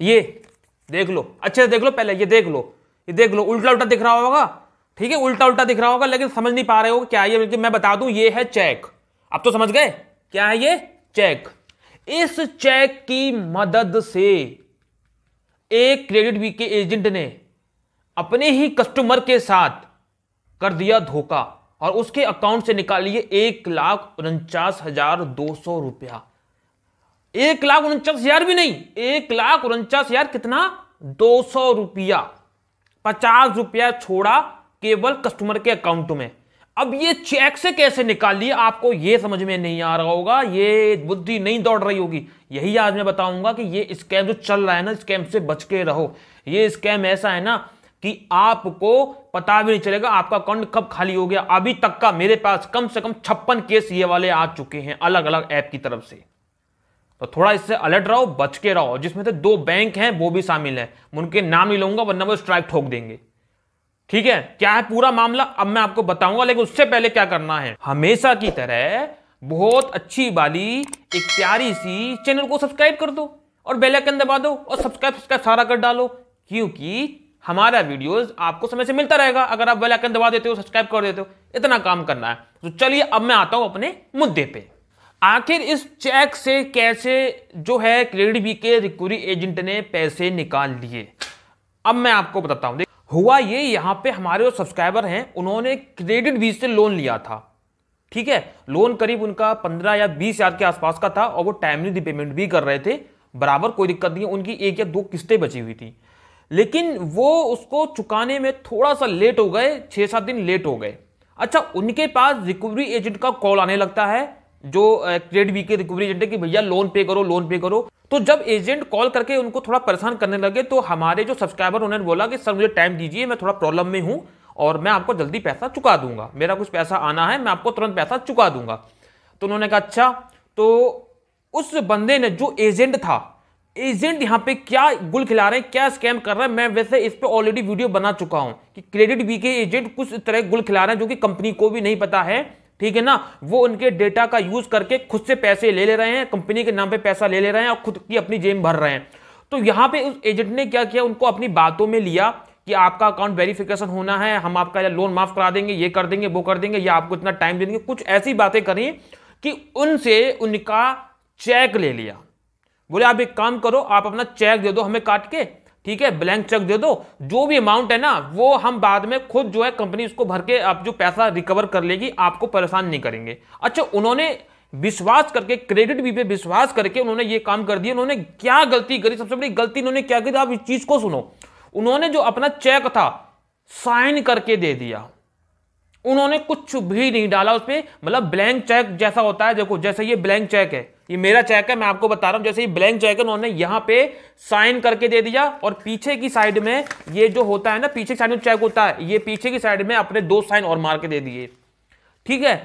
ये देख लो। अच्छे से देख लो पहले, ये देख लो। ये देख लो उल्टा उल्टा दिख रहा होगा। ठीक है उल्टा उल्टा दिख रहा होगा, लेकिन समझ नहीं पा रहे हो क्या ये मैं बता दूँ, ये है चेक। अब तो समझ गए? क्या है ये? चेक। इस चेक की मदद से एक क्रेडिट वीक के एजेंट ने अपने ही कस्टमर के साथ कर दिया धोखा, और उसके अकाउंट से निकालिए एक लाख उनचास हज़ार दो सौ रुपया। एक लाख उनचास हज़ार भी नहीं, एक लाख उनचास हज़ार कितना? दो सौ रुपया। पचास रुपया छोड़ा केवल कस्टमर के अकाउंट में। अब ये चेक से कैसे निकाल लिए? आपको ये समझ में नहीं आ रहा होगा, ये बुद्धि नहीं दौड़ रही होगी। यही आज मैं बताऊँगा कि ये स्कैम जो चल रहा है ना स्कैम से बच के रहो। ये स्कैम ऐसा है ना कि आपको पता भी नहीं चलेगा, आपका अकाउंट कब खाली हो गया। अभी तक का मेरे पास कम से कम छप्पन केस ये वाले आ चुके हैं अलग अलग ऐप की तरफ़ से। तो थोड़ा इससे अलर्ट रहो, बच के रहो। जिसमें से दो बैंक हैं, वो भी शामिल है। उनके नाम नहीं लूँगा, वरना वो स्ट्राइक ठोक देंगे। ठीक है? क्या है पूरा मामला? अब मैं आपको बताऊँगा, लेकिन उससे पहले क्या करना है? हमेशा की तरह बहुत अच्छी वाली, एक प्यारी सी चैनल को सब्सक्राइब कर दो और बेल आइकन दबा दो और सब्सक्राइब सब्सक्राइब सारा कर डालो, क्योंकि हमारा वीडियोस आपको समय से मिलता रहेगा। अगर आप बेल आइकन दबा देते हो सब्सक्राइब कर देते हो, इतना काम करना है। तो चलिए, अब मैं आता हूँ अपने मुद्दे पे। आखिर इस चेक से कैसे जो है क्रेडिट बी के रिकवरी एजेंट ने पैसे निकाल लिए? अब मैं आपको बताता हूँ। हुआ ये, यहाँ पे हमारे जो सब्सक्राइबर हैं, उन्होंने क्रेडिट बी से लोन लिया था। ठीक है? लोन करीब उनका पंद्रह या बीस हज़ार के आसपास का था और वो टाइमली रिपेमेंट भी कर रहे थे। बराबर, कोई दिक्कत नहीं उनकी एक या दो किस्तें बची हुई थी। लेकिन वो उसको चुकाने में थोड़ा सा लेट हो गए, छह सात दिन लेट हो गए। अच्छा उनके पास रिकवरी एजेंट का कॉल आने लगता है। जो क्रेडिट बी के रिकवरी एजेंट है कि भैया लोन पे करो लोन पे करो। तो जब एजेंट कॉल करके उनको थोड़ा परेशान करने लगे तो हमारे जो सब्सक्राइबर उन्होंने बोला कि, सर, मुझे टाइम दीजिए, मैं थोड़ा प्रॉब्लम में हूँ और मैं आपको जल्दी पैसा चुका दूँगा। मेरा कुछ पैसा आना है, मैं आपको तुरंत पैसा चुका दूँगा। तो उन्होंने कहा अच्छा तो उस बंदे ने जो एजेंट था एजेंट यहाँ पे क्या गुल खिला रहे हैं, क्या स्कैम कर रहे हैं, मैं वैसे इस पर ऑलरेडी वीडियो बना चुका हूँ कि क्रेडिट बी के एजेंट कुछ तरह गुल खिला रहे हैं जो कि कंपनी को भी नहीं पता है। ठीक है ना? वो उनके डेटा का यूज़ करके खुद से पैसे ले ले रहे हैं कंपनी के नाम पे पैसा ले ले रहे हैं और खुद की अपनी जेब भर रहे हैं। तो यहाँ पे उस एजेंट ने क्या किया? उनको अपनी बातों में लिया कि आपका अकाउंट वेरिफिकेशन होना है, हम आपका लोन माफ़ करा देंगे, ये कर देंगे, वो कर देंगे, या आपको इतना टाइम दे देंगे। कुछ ऐसी बातें करी कि उनसे उनका चेक ले लिया। बोले, आप एक काम करो, आप अपना चेक दे दो हमें काट के ठीक है ब्लैंक चेक दे दो। जो भी अमाउंट है ना, वो हम बाद में खुद जो है कंपनी उसको भर के आप जो पैसा रिकवर कर लेगी, आपको परेशान नहीं करेंगे। अच्छा उन्होंने विश्वास करके क्रेडिट भी पे विश्वास करके उन्होंने ये काम कर दिया। उन्होंने क्या गलती करी? सबसे बड़ी गलती उन्होंने क्या करी आप इस चीज़ को सुनो। उन्होंने जो अपना चेक था साइन करके दे दिया। उन्होंने कुछ भी नहीं डाला उसमें। मतलब ब्लैंक चेक जैसा होता है, देखो, जैसे ये ब्लैंक चेक है। ये मेरा चेक है, मैं आपको बता रहा हूँ, जैसे ये ब्लैंक चेक है, उन्होंने यहाँ पे साइन करके दे दिया और पीछे की साइड में ये जो होता है ना, पीछे साइड में चेक होता है, ये पीछे की साइड में अपने दो साइन और मार के दे दिए। ठीक है?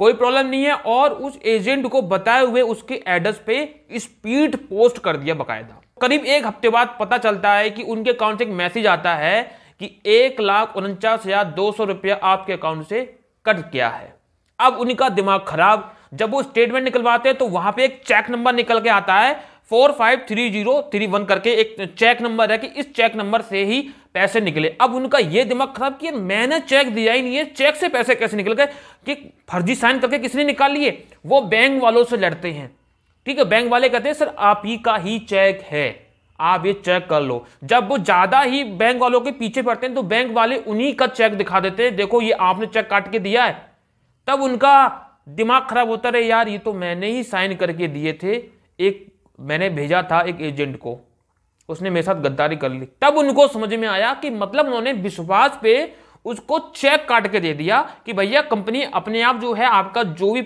कोई प्रॉब्लम नहीं है और उस एजेंट को बताए हुए उसके एड्रेस पे स्पीड पोस्ट कर दिया बकायदा। करीब एक हफ़्ते बाद पता चलता है कि उनके अकाउंट से एक मैसेज आता है कि एक लाख उनचास हज़ार दो सौ रुपया आपके अकाउंट से कट गया है। अब उनका दिमाग खराब। जब वो स्टेटमेंट निकलवाते हैं तो वहाँ पे एक चेक नंबर निकल के आता है। Four five three zero three one करके एक चेक नंबर है कि इस चेक नंबर से ही पैसे निकले। अब उनका ये दिमाग खराब किया मैंने चेक दिया ही नहीं है। चेक से पैसे कैसे निकल गए? कि फर्जी साइन करके किसने निकाल लिए? वो बैंक वालों से लड़ते हैं। ठीक है बैंक वाले कहते हैं, सर, आप ही का ही चेक है। आप ये चेक कर लो। जब वो ज़्यादा ही बैंक वालों के पीछे पड़ते हैं तो बैंक वाले उन्हीं का चेक दिखा देते हैं। देखो, ये आपने चेक काट के दिया है। तब उनका दिमाग खराब होता रहे, यार, ये तो मैंने ही साइन करके दिए थे। एक मैंने भेजा था एक एजेंट को। उसने मेरे साथ गद्दारी कर ली। तब उनको समझ में आया कि मतलब उन्होंने विश्वास पे उसको चेक काट के दे दिया कि भैया, कंपनी अपने आप जो है, आपका जो भी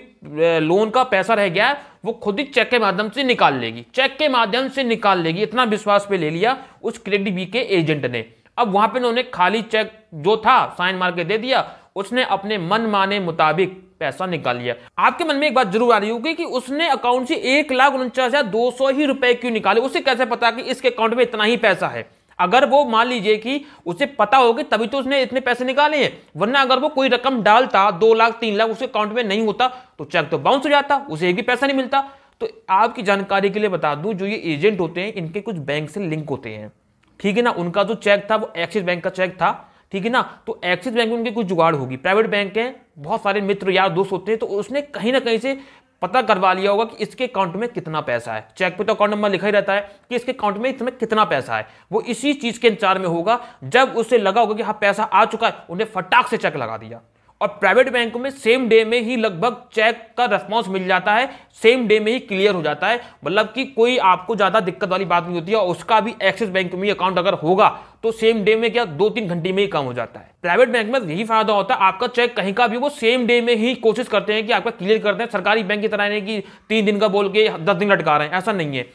लोन का पैसा रह गया वो खुद ही चेक के माध्यम से निकाल लेगी। चेक के माध्यम से निकाल लेगी। इतना विश्वास पे ले लिया उस क्रेडिट बी के एजेंट ने। अब वहाँ पे उन्होंने खाली चेक जो था, साइन मार के दे दिया उसने अपने मन माने मुताबिक पैसा निकाल लिया। आपके मन में एक बात ज़रूर आ रही होगी कि उसने अकाउंट से एक लाख उनचास हज़ार दो सौ ही रुपए क्यों निकाले? उसे कैसे पता कि इसके अकाउंट में इतना ही पैसा है? अगर वो मान लीजिए कि उसे पता होगी, तभी तो उसने इतने पैसे निकाले हैं। वरना अगर वो कोई रकम डालता, दो लाख, तीन लाख उसके अकाउंट में नहीं होता तो चेक तो बाउंस हो जाता, उसे एक भी पैसा नहीं मिलता। तो आपकी जानकारी के लिए बता दूँ, जो ये एजेंट होते हैं, इनके कुछ बैंक से लिंक होते हैं। ठीक है ना? उनका जो चेक था, वो एक्सिस बैंक का चेक था। ठीक है ना? तो एक्सिस बैंक में उनकी कुछ जुगाड़ होगी। प्राइवेट बैंक है बहुत सारे मित्र यार, दोस्त होते हैं तो उसने कहीं ना कहीं से पता करवा लिया होगा कि इसके अकाउंट में कितना पैसा है। चेक पे तो अकाउंट नंबर लिखा ही रहता है कि इसके अकाउंट में इसमें कितना पैसा है। वो इसी चीज़ के इंतज़ार में होगा। जब उसे लगा होगा कि हाँ पैसा आ चुका है, उन्हें फटाक से चेक लगा दिया। और प्राइवेट बैंक में सेम डे में ही लगभग चेक का रेस्पॉन्स मिल जाता है सेम डे में ही क्लियर हो जाता है। मतलब कि कोई आपको ज़्यादा दिक्कत वाली बात नहीं होती है और उसका भी एक्सिस बैंक में अकाउंट अगर होगा तो सेम डे में क्या दो तीन घंटे में ही कम हो जाता है। प्राइवेट बैंक में यही फ़ायदा होता है, आपका चेक कहीं का भी वो सेम डे में ही कोशिश करते हैं कि आपका क्लियर करते हैं सरकारी बैंक की तरह नहीं कि तीन दिन का बोल के दस दिन लटका रहे हैं, ऐसा नहीं है।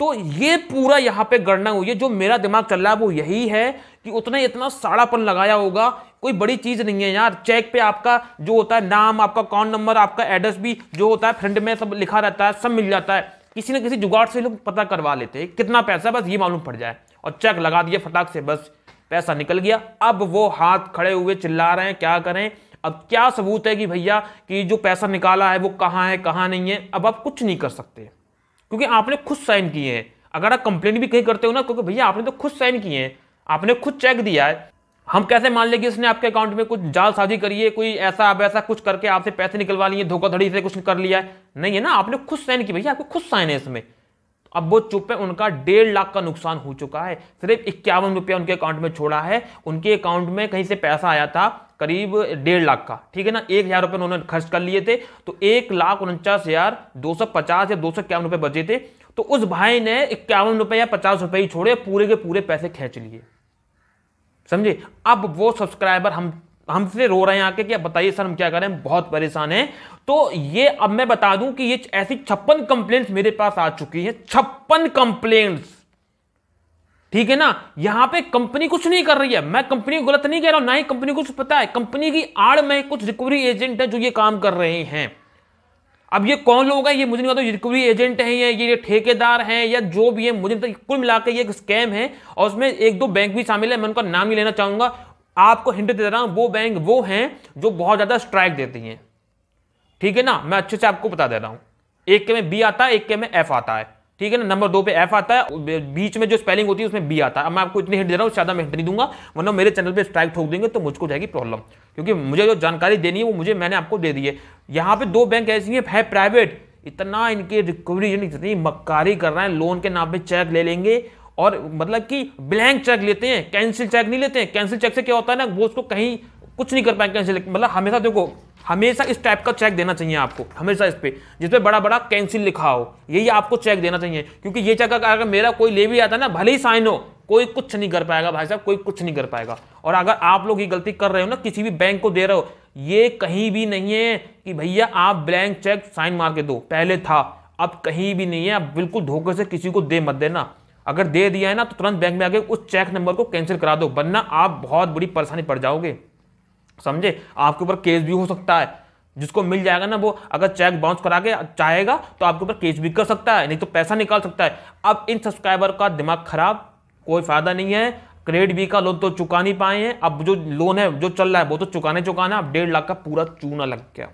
तो ये पूरा यहाँ पे गणना हुई है। जो मेरा दिमाग चल रहा है, वो यही है कि उतना इतना साड़ापन लगाया होगा। कोई बड़ी चीज़ नहीं है यार। चेक पे आपका जो होता है, नाम, आपका अकाउंट नंबर आपका एड्रेस भी जो होता है फ्रंट में सब लिखा रहता है, सब मिल जाता है। किसी ना किसी जुगाड़ से लोग पता करवा लेते हैं। कितना पैसा, बस ये मालूम पड़ जाए। और चेक लगा दिया फटाक से, बस पैसा निकल गया। अब वो हाथ खड़े हुए चिल्ला रहे हैं, क्या करें? अब क्या सबूत है कि भैया कि जो पैसा निकाला है, वो कहाँ है, कहाँ नहीं है? अब आप कुछ नहीं कर सकते। क्योंकि आपने खुद साइन किए हैं। अगर आप कंप्लेन भी कहीं करते हो ना, क्योंकि भैया, आपने तो खुद साइन किए हैं। आपने खुद चेक दिया है। हम कैसे मान लें कि इसने आपके अकाउंट में कुछ जालसाजी करी है, कोई ऐसा वैसा कुछ करके आपसे पैसे निकलवा लिए, धोखाधड़ी से कुछ कर लिया है? नहीं है ना, आपने खुद साइन किया भैया, आपको खुद साइन है इसमें। अब वो चुप है, उनका डेढ़ लाख का नुकसान हो चुका है। सिर्फ़ इक्यावन रुपया उनके अकाउंट में छोड़ा है। उनके अकाउंट में कहीं से पैसा आया था, करीब डेढ़ लाख का। ठीक है ना? एक हज़ार रुपये उन्होंने खर्च कर लिए थे तो एक लाख उनचास हज़ार दो सौ पचास या दो सौ इक्यावन रुपये बचे थे। तो उस भाई ने इक्यावन रुपये या पचास रुपये ही छोड़े, पूरे के पूरे पैसे खींच लिए। समझे? अब वो सब्सक्राइबर हम हमसे रो रहे हैं आके कि बताइए सर, हम क्या करें? बहुत परेशान हैं। तो ये, अब मैं बता दूँ कि ये ऐसी छप्पन कंप्लेंट्स मेरे पास आ चुकी है। छप्पन कंप्लेंट्स ठीक है ना? यहाँ पे कंपनी कुछ नहीं कर रही है। मैं कंपनी गलत नहीं कह रहा हूँ, ना ही कंपनी कुछ पता है। कंपनी की आड़ में कुछ रिकवरी एजेंट है जो ये काम कर रहे हैं। अब ये कौन लोग हैं? ये मुझे नहीं पता रिकवरी एजेंट हैं या ये ठेकेदार हैं या जो भी है। मुझे कुल मिलाकर ये एक स्कैम है और उसमें एक दो बैंक भी शामिल है। मैं उनका नाम ही लेना चाहूँगा। आपको हिंट दे रहा हूँ, वो बैंक वो हैं जो बहुत ज़्यादा स्ट्राइक देती हैं। ठीक है ना? मैं अच्छे से आपको बता दे रहा हूँ। एक के में बी आता है, एक के में एफ़ आता है। ठीक है ना? नंबर दो पे एफ़ आता है बीच में जो स्पेलिंग होती है, उसमें बी आता है। अब मैं आपको इतनी हिंट दे रहा हूँ, ज़्यादा मैं हिंट नहीं दूँगा, वरना मेरे चैनल पे स्ट्राइक ठोक देंगे तो मुझको जाएगी प्रॉब्लम क्योंकि मुझे जो जानकारी देनी है, वो मुझे मैंने आपको दे दी है। यहाँ पे दो बैंक ऐसी है प्राइवेट इतना इनके रिकवरी इतनी मक्कारी कर रहे हैं लोन के नाम पे चेक ले लेंगे। और मतलब कि ब्लैंक चेक लेते हैं कैंसिल चेक नहीं लेते हैं। कैंसिल चेक से क्या होता है ना, वो उसको कहीं कुछ नहीं कर पाए कैंसिल मतलब हमेशा देखो, हमेशा इस टाइप का चेक देना चाहिए आपको, हमेशा इस पर जिसपे बड़ा बड़ा कैंसिल लिखा हो, यही आपको चेक देना चाहिए। क्योंकि ये चेक अगर मेरा कोई ले भी आता ना, भले ही साइन हो, कोई कुछ नहीं कर पाएगा भाई साहब, कोई कुछ नहीं कर पाएगा। और अगर आप लोग ये गलती कर रहे हो ना, किसी भी बैंक को दे रहे हो, ये कहीं भी नहीं है कि भैया आप ब्लैंक चेक साइन मार के दो, पहले था, अब कहीं भी नहीं है, आप बिल्कुल धोखे से किसी को दे मत देना। अगर दे दिया है ना तो तुरंत बैंक में आके उस चेक नंबर को कैंसिल करा दो, वरना आप बहुत बड़ी परेशानी पड़ जाओगे। समझे? आपके ऊपर केस भी हो सकता है, जिसको मिल जाएगा ना वो, अगर चेक बाउंस करा के चाहेगा तो आपके ऊपर केस भी कर सकता है, नहीं तो पैसा निकाल सकता है। अब इन सब्सक्राइबर का दिमाग खराब, कोई फ़ायदा नहीं है। क्रेडिट बी का लोन तो चुका नहीं पाए हैं। अब जो लोन है, जो चल रहा है, वो तो चुकाने चुकाना अब डेढ़ लाख का पूरा चूना लग गया।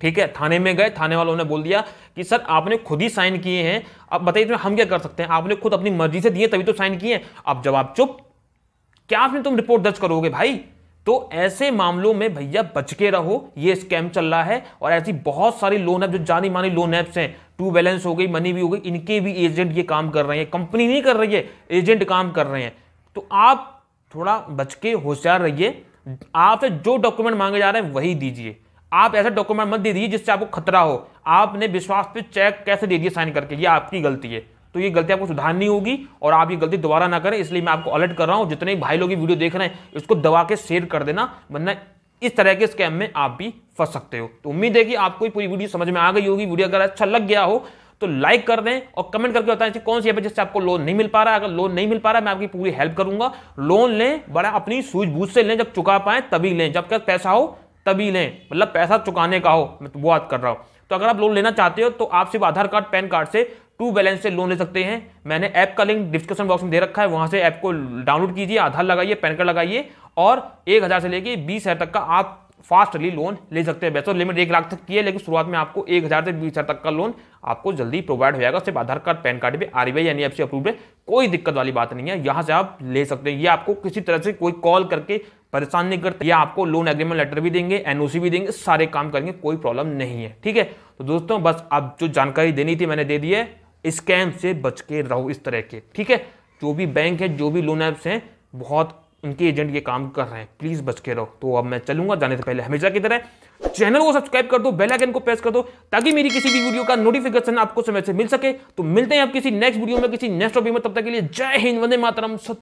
ठीक है? थाने में गए, थाने वालों ने बोल दिया कि, सर, आपने खुद ही साइन किए हैं। अब बताइए, इसमें हम क्या कर सकते हैं? आपने खुद अपनी मर्ज़ी से दिए, तभी तो साइन किए अब जब आप चुप, क्या आपने तुम रिपोर्ट दर्ज करोगे भाई? तो ऐसे मामलों में भैया बच के रहो, ये स्कैम चल रहा है और ऐसी बहुत सारी लोन ऐप जो जानी मानी लोन ऐप्स हैं टू बैलेंस हो गई मनी भी हो गई, इनके भी एजेंट ये काम कर रहे हैं कंपनी नहीं कर रही है एजेंट काम कर रहे हैं। तो आप थोड़ा बच के होशियार रहिए आपसे जो डॉक्यूमेंट मांगे जा रहे हैं, वही दीजिए। आप ऐसा डॉक्यूमेंट मत दे दीजिए जिससे आपको खतरा हो। आपने विश्वास पे चेक कैसे दे दिया साइन करके? ये आपकी गलती है। तो ये गलती आपको सुधारनी होगी और आप ये गलती दोबारा ना करें, इसलिए मैं आपको अलर्ट कर रहा हूँ। जितने भाई लोग ये वीडियो देख रहे हैं, इसको दबा के शेयर कर देना, वरना इस तरह के स्कैम में आप भी फंस सकते हो। तो उम्मीद है कि आपको पूरी वीडियो समझ में आ गई होगी। वीडियो अगर अच्छा लग गया हो तो लाइक कर दें और कमेंट करके बताएँ कि कौन सी ऐप जिससे आपको लोन नहीं मिल पा रहा है। अगर लोन नहीं मिल पा रहा है, मैं आपकी पूरी हेल्प करूँगा। लोन लें, बड़ा अपनी सूझबूझ से लें। जब चुका पाए, तभी लें। जब क्या पैसा हो तभी लें मतलब पैसा चुकाने का हो, मैं तो वो बात कर रहा हूँ। तो अगर आप लोन लेना चाहते हो तो आप सिर्फ़ आधार कार्ड, पैन कार्ड से टू बैलेंस से लोन ले सकते हैं। मैंने ऐप का लिंक डिस्क्रिप्शन बॉक्स में दे रखा है, वहाँ से ऐप को डाउनलोड कीजिए, आधार लगाइए, पैन कार्ड लगाइए, और एक हज़ार से लेके बीस हज़ार तक का आप फास्टली लोन ले सकते हैं। वैसे लिमिट एक लाख तक की है, लेकिन शुरुआत में आपको एक हज़ार से बीस हज़ार तक का लोन आपको जल्दी प्रोवाइड हो जाएगा। सिर्फ़ आधार कार्ड, पैन कार्ड पे आरबीआई यानी एफ़ अप्रूव है, कोई दिक्कत वाली बात नहीं है। यहाँ से आप ले सकते हैं। ये आपको किसी तरह से कोई कॉल करके परेशान नहीं करते। या आपको लोन एग्रीमेंट लेटर भी देंगे एनओसी भी देंगे, सारे काम करेंगे, कोई प्रॉब्लम नहीं है, ठीक है? तो दोस्तों, बस अब जो जानकारी देनी थी मैंने दे दी है स्कैम से बच के रहो इस तरह के, ठीक है? जो भी बैंक है, जो भी लोन ऐप्स हैं, बहुत उनके एजेंट ये काम कर रहे हैं प्लीज़ बच के रहो। तो अब मैं चलूँगा, जाने से पहले हमेशा की तरह चैनल को सब्सक्राइब कर दो बेल आइकन को प्रेस कर दो, ताकि मेरी किसी भी वीडियो का नोटिफिकेशन आपको समय से मिल सके। तो मिलते हैं आप किसी नेक्स्ट वीडियो में, किसी नेक्स्ट टॉपिक में, तब तक के लिए जय हिंद, वंदे मातरम